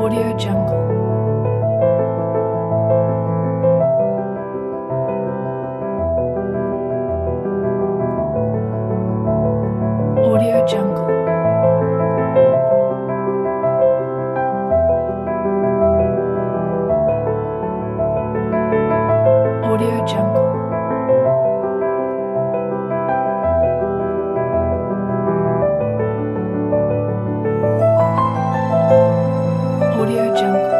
Audio Jungle. Audio Jungle.